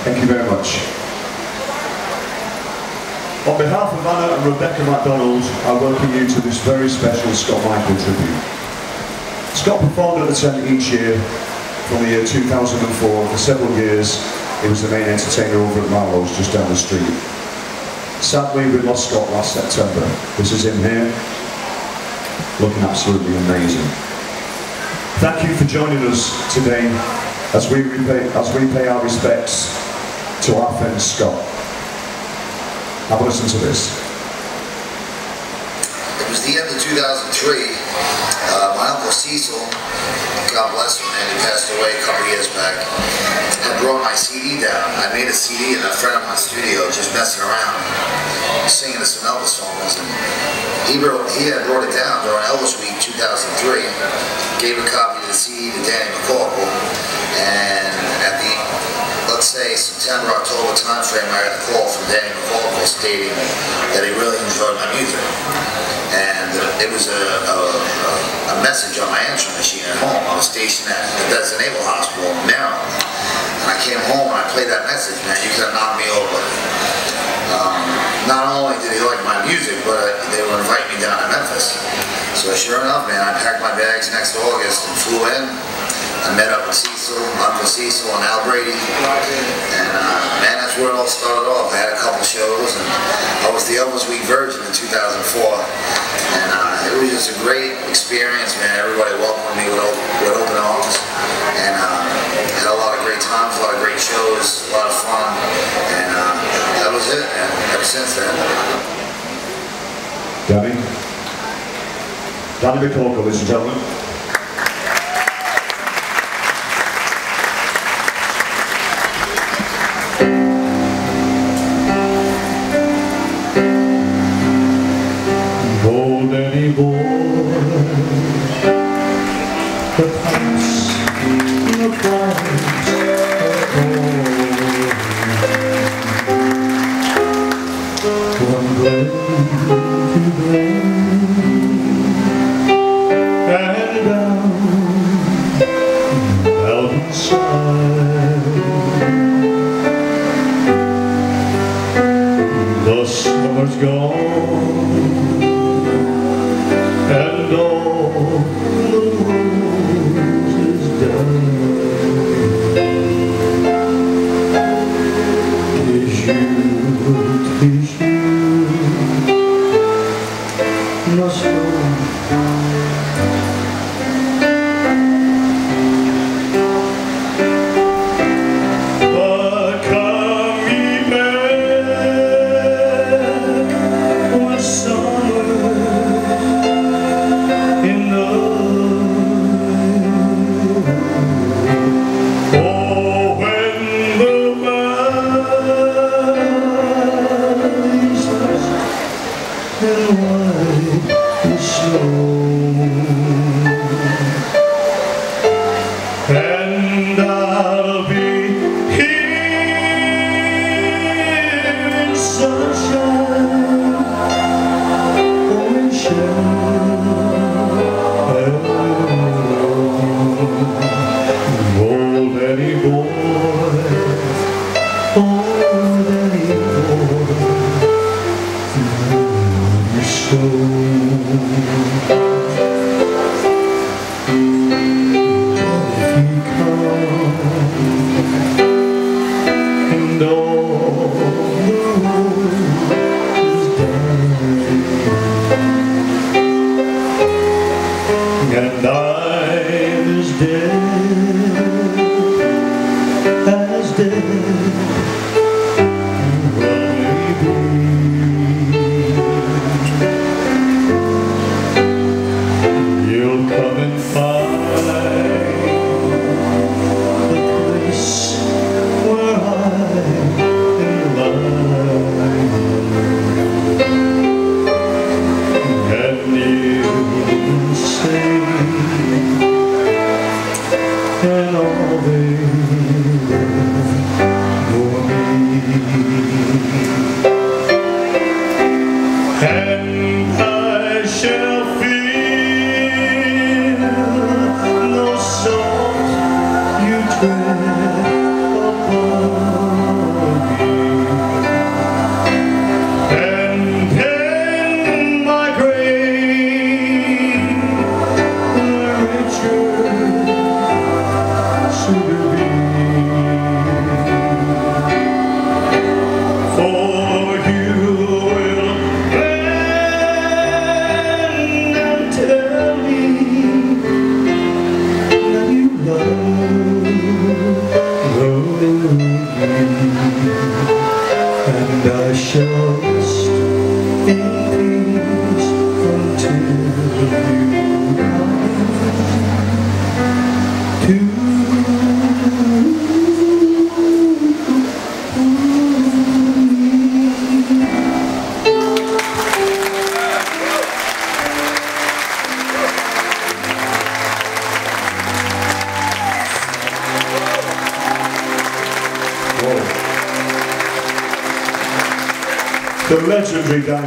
Thank you very much. On behalf of Anna and Rebecca MacDonald, I welcome you to this very special Scott Michael tribute. Scott performed at the tent each year from the year 2004. For several years, he was the main entertainer over at Marlowe's just down the street. Sadly, we lost Scott last September. This is him here, looking absolutely amazing. Thank you for joining us today as we, repay, as we pay our respects to our friend Scott. Have a listen to this. It was the end of 2003. Uh, my uncle Cecil, God bless him, man, he passed away a couple years back. I brought my CD down. I made a CD in a friend of my studio, just messing around, singing some Elvis songs. And he wrote, he had brought it down during Elvis Week 2003. Gave a copy of the CD to Danny McCorkle, and at the let's say September, October timeframe, I got a call from Danny McCorkle stating that he really enjoyed my music. And it was a, a, a, message on my answering machine at home. I was stationed at the Bethesda Naval Hospital in Maryland. And I came home and I played that message, man, you could have knocked me over. Um, not only did he like my music, but they were inviting me down to Memphis. So sure enough, man, I packed my bags next August and flew in. I met up with Cecil, Uncle Cecil and Al Brady. And uh, man, that's where it all started off. I had a couple shows and I was the Elvis Week Virgin in 2004. And uh, it was just a great experience, man. Everybody welcomed me with, with open arms. And uh, had a lot of great times, a lot of great shows, a lot of fun. And uh, that was it, man. Ever since then. Danny? Danny McCorkle, ladies and gentlemen. unable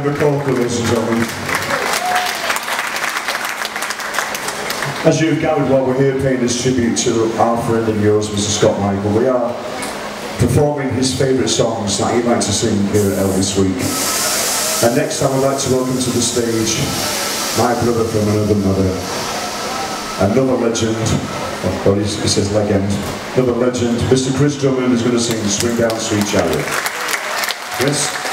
McCorkle, ladies and gentlemen. As you've gathered while we're here paying this tribute to our friend and yours, Mr. Scott Michael, we are performing his favourite songs that he'd like to sing here at Elvis Week. And next time I'd like to welcome to the stage my brother from another mother, another legend, oh, or he says legend, another legend, Mr. Chris Drummond is going to sing Swing Down Sweet Chariot. Yes?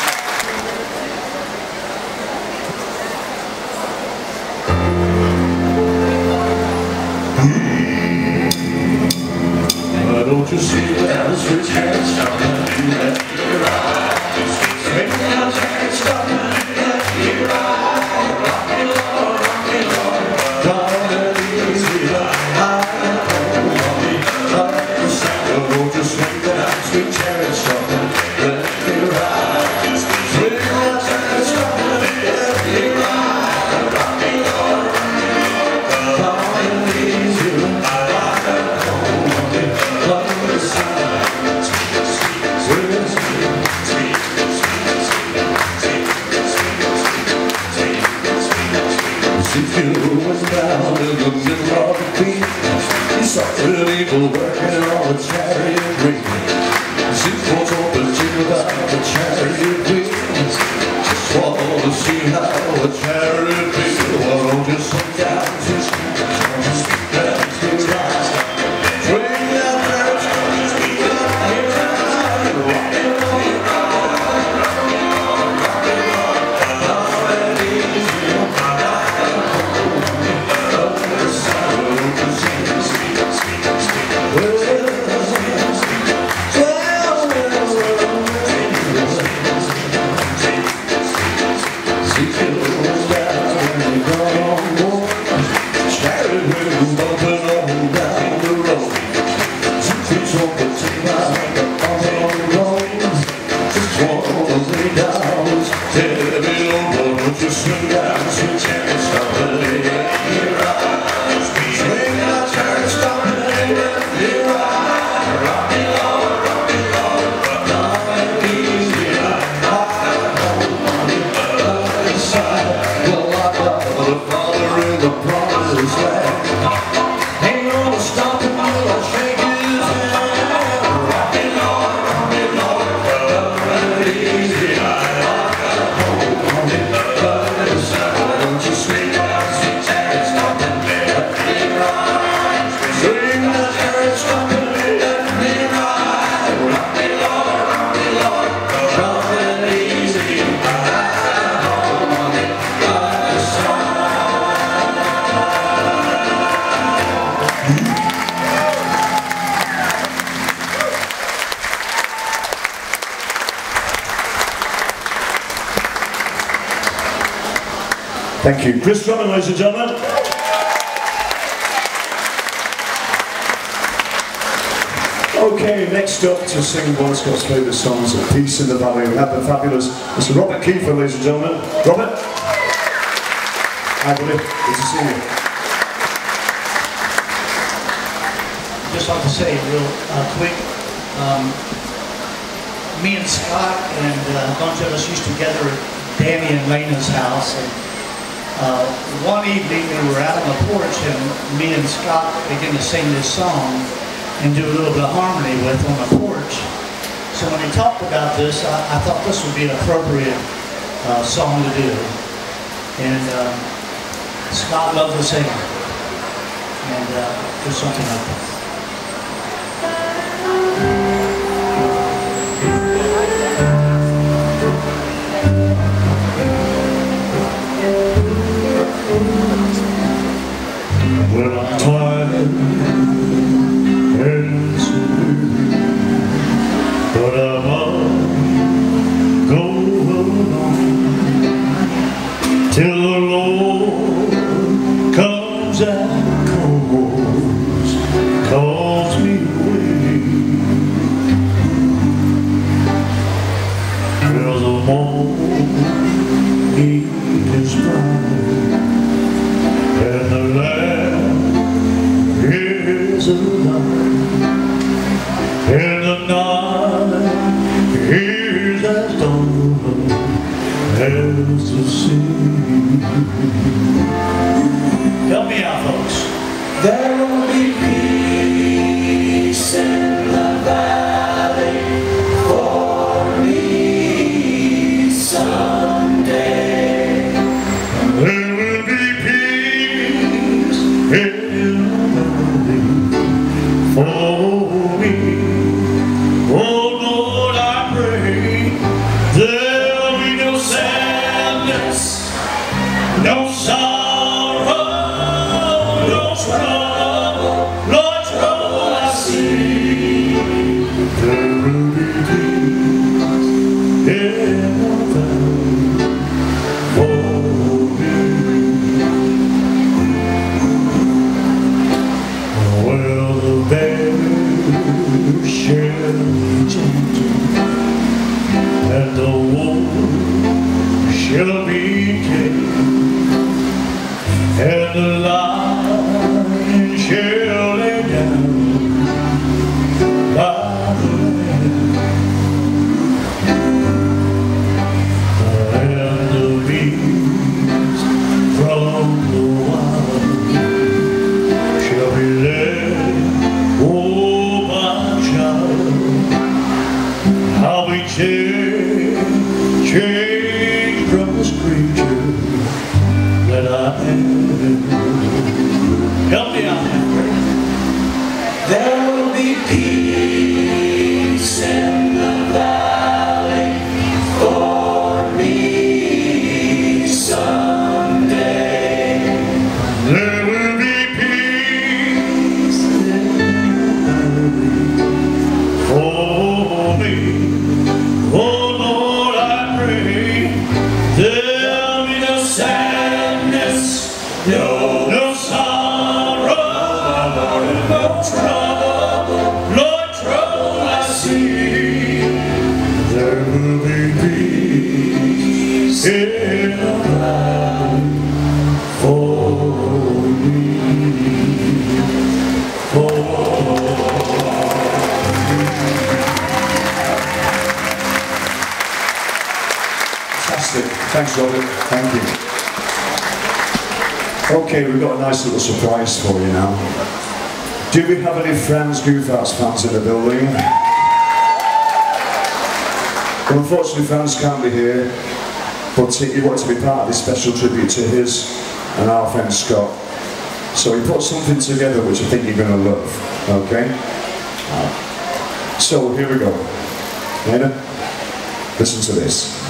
Down Thank you. Chris Drummond, ladies and gentlemen. Okay, next up to sing one of Scott's favourite songs, Peace in the Valley, we have the fabulous Mr. Robert Keefer, ladies and gentlemen. Robert? Hi, buddy. Good to see you. Just like to say real uh, quick, um, me and Scott and uh, a bunch of us used to gather at Danny and Lena's house. And, uh, one evening we were out on the porch and me and Scott began to sing this song and do a little bit of harmony with on the porch. So when he talked about this, I, I thought this would be an appropriate uh, song to do. And uh, Scott loved to sing And uh, do something like that. Here's as. Help me out, folks. There will be Okay, we've got a nice little surprise for you now. Do we have any friends Goovaerts fans in the building? Well, unfortunately, Franz can't be here, but he wanted to be part of this special tribute to his and our friend Scott. So he put something together which I think you're going to love, okay? So here we go. Later, listen to this.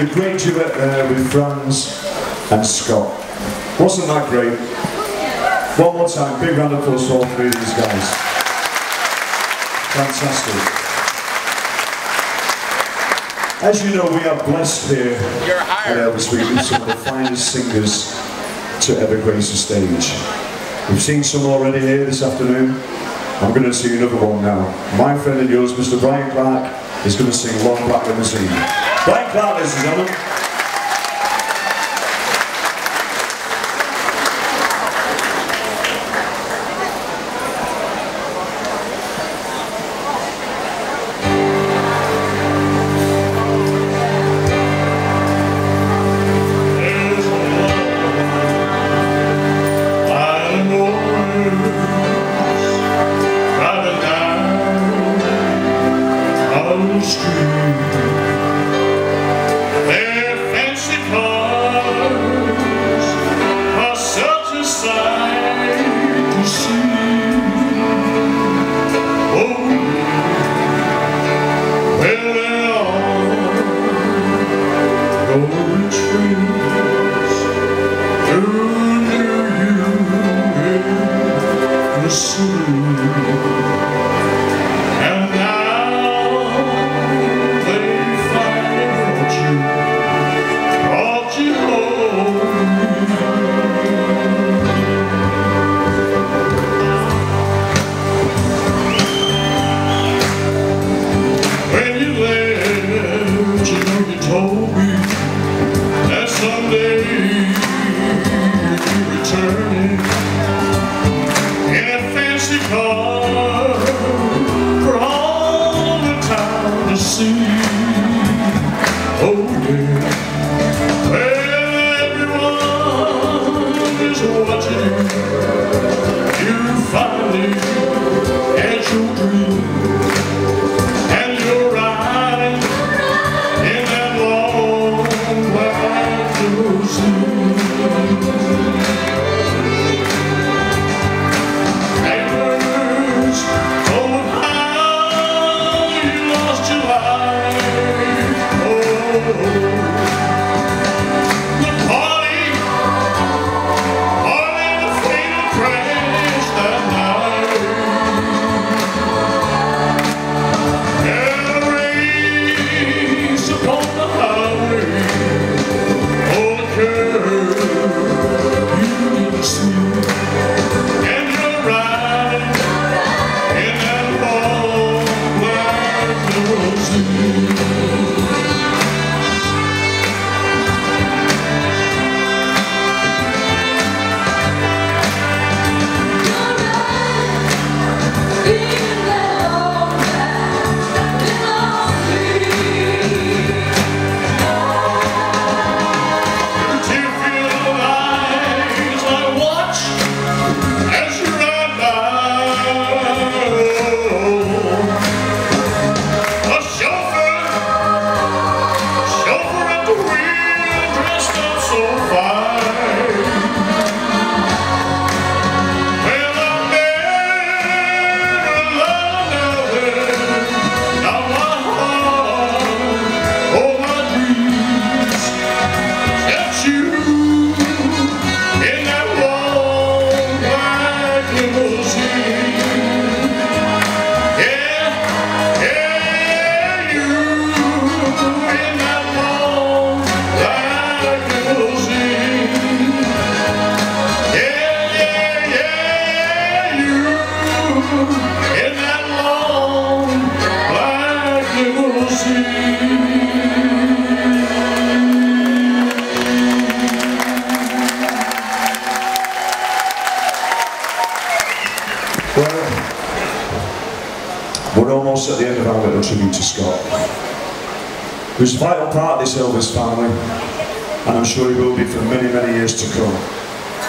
A great duet there with Franz and Scott. Wasn't that great? One more time, big round of applause for all three of these guys. Fantastic. As you know, we are blessed here at Elvis Week with some of the finest singers to ever grace the stage. We've seen some already here this afternoon. I'm going to see another one now. My friend and yours, Mr. Brian Clark, is going to sing Long Black Limousine. Brian God, ladies and gentlemen. Almost at the end of our little tribute to Scott. Who's a vital part of this Elvis family, and I'm sure he will be for many, many years to come.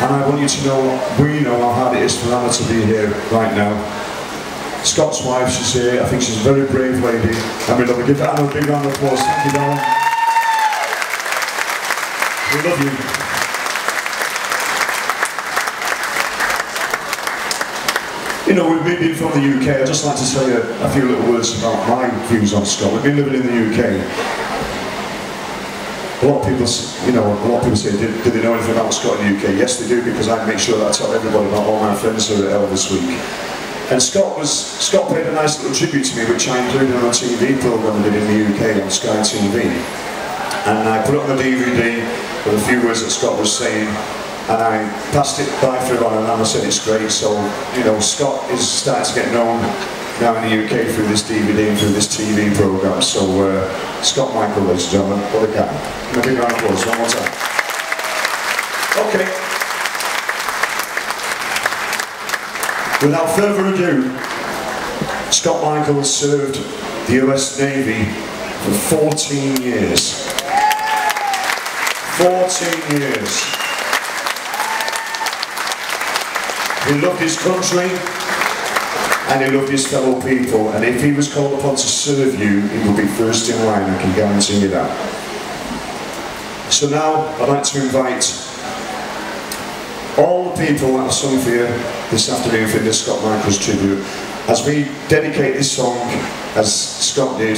And I want you to know, we know how hard it is for Anna to be here right now. Scott's wife, she's here. I think she's a very brave lady. And we love her. Give Anna a big round of applause. Thank you, darling. We love you. you know, we've been from the UK, I'd just like to say a, a few little words about my views on Scott. We've been living in the UK. A lot of people, you know, a lot of people say, do, do they know anything about Scott in the UK? Yes, they do, because I make sure that I tell everybody about all my friends who are at Elvis Week. And Scott was Scott paid a nice little tribute to me, which I included on a TV program I did in the UK on Sky TV. And I put it on the DVD with a few words that Scott was saying, and I passed it by for everyone and Anna said it's great so you know Scott is starting to get known now in the UK through this DVD and through this TV programme so uh, Scott Michael ladies and gentlemen what a guy. A big round of applause one more time. Okay. Without further ado Scott Michael served the US Navy for 14 years. 14 years. He loved his country and he loved his fellow people and if he was called upon to serve you he would be first in line I can guarantee you that. So now I'd like to invite all the people that have sung for you this afternoon for this Scott Michaels tribute as we dedicate this song as Scott did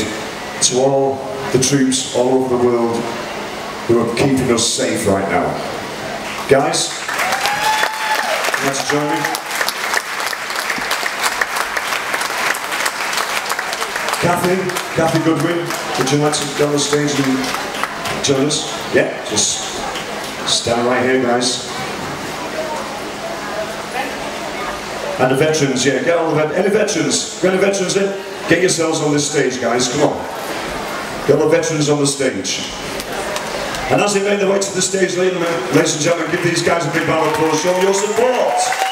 to all the troops all over the world who are keeping us safe right now. Guys, you want to join me? Kathy, Kathy Goodwin, would you like to go on the stage and join us? Yeah, just stand right here, guys. And the veterans, yeah, get all the vet any veterans, get the veterans in, get yourselves on this stage, guys, come on. Get all the veterans on the stage. And as they make their way to the stage, ladies and gentlemen, give these guys a big round of applause, show your support.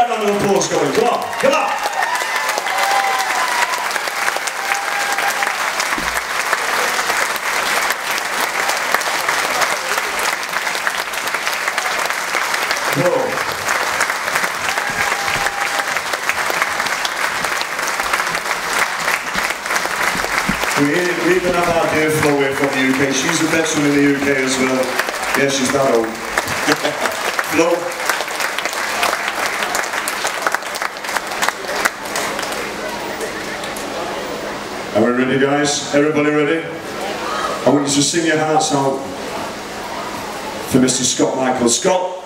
That round of applause going. Come on, come on. We, even have our dear Flo from the UK. She's best one in the UK as well. Yeah, she's that old. Flo. Are we ready guys? Everybody ready? I want you to sing your hearts out for Mr. Scott Michael. Scott,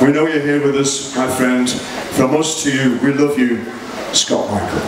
we know you're here with us, my friend. From us to you, we love you, Scott Michael.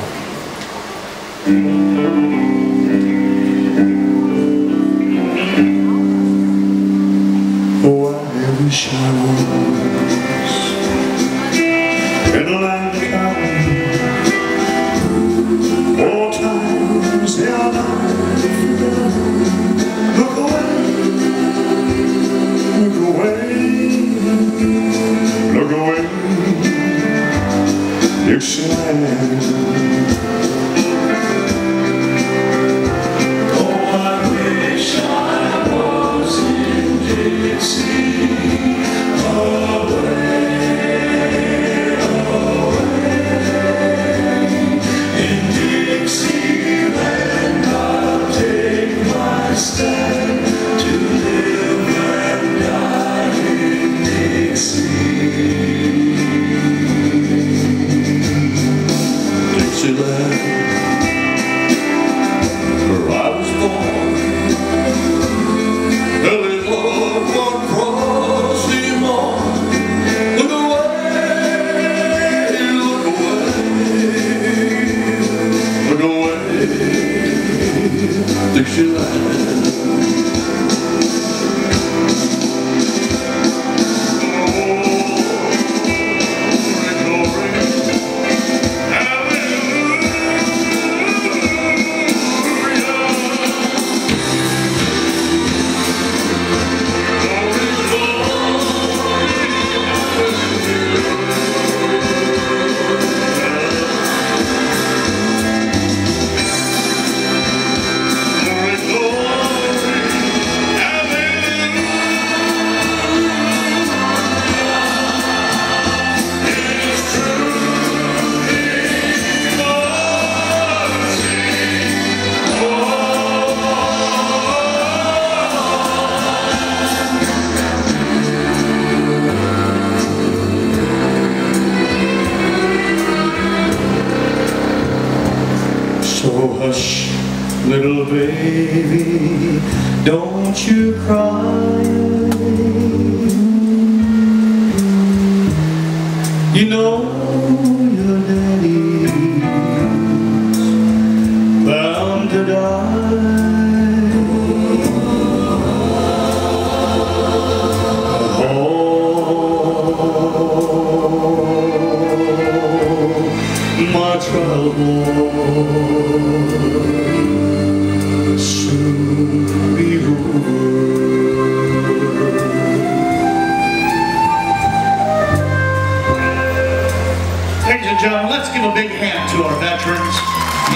Ladies and gentlemen, let's give a big hand to our veterans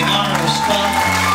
in honor of Scott.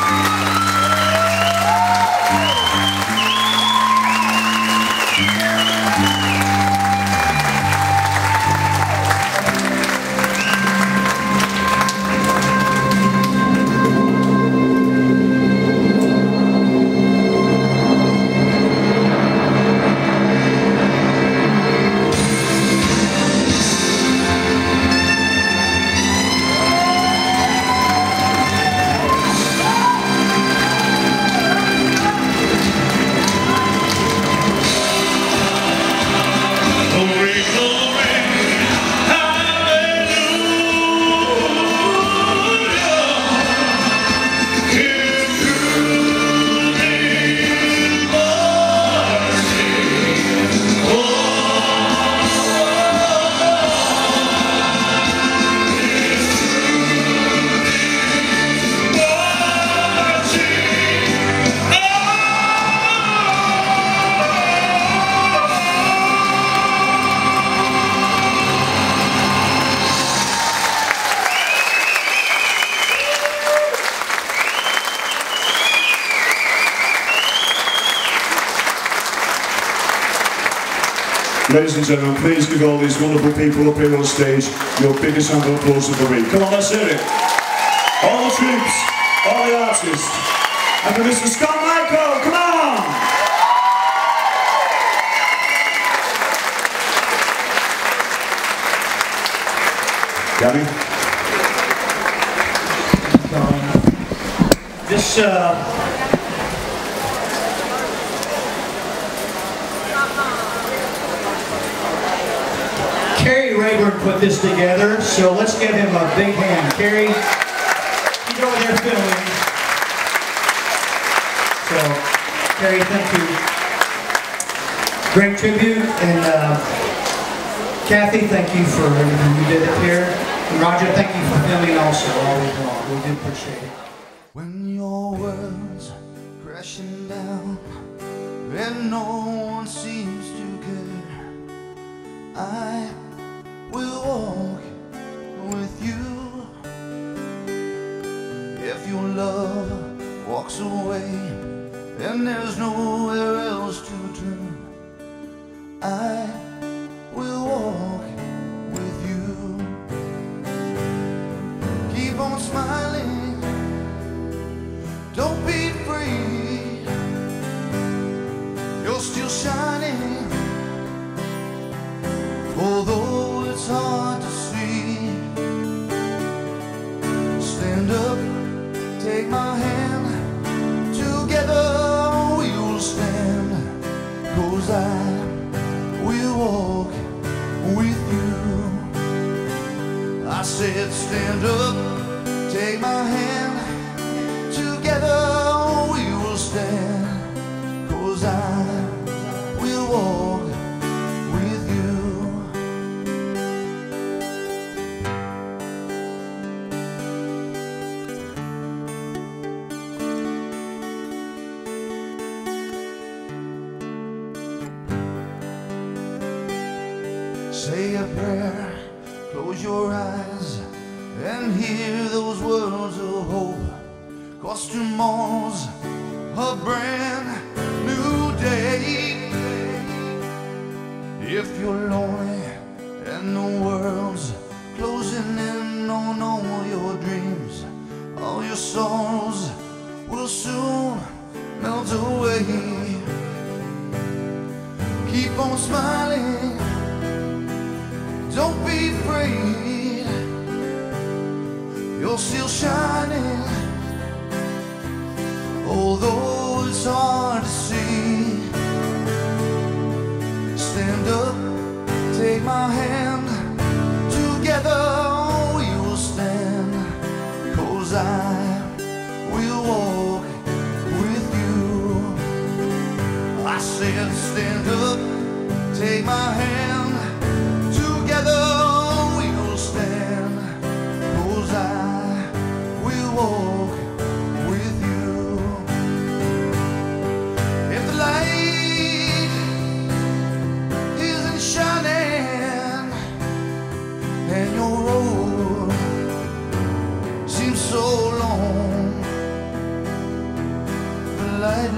Ladies and gentlemen, please give all these wonderful people up here on stage your biggest round of applause of the week. Come on, let's hear it. All the troops, all the artists, and for Mr. Scott Michael, come on! Gabby? This, uh, Rayburn put this together, so let's give him a big hand. Carey, he's over there filming. So, Carey, thank you. Great tribute, and uh, Kathy, thank you for everything you did up here. And Roger, thank you for filming also all week long. We do appreciate it. When your world's crashing down and no one seems to care, I will walk with you. If your love walks away and there's nowhere else to turn, I will walk with you. Keep on smiling. Don't be afraid. You're still shining. Although it's hard to see. Stand up, take my hand. Together we will stand. Cause I will walk with you. I said, stand up, take my hand. you're still shining Although it's hard to see. Stand up, take my hand. Together oh, we will stand. Cause I will walk with you. I said stand up, take my hand.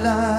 life.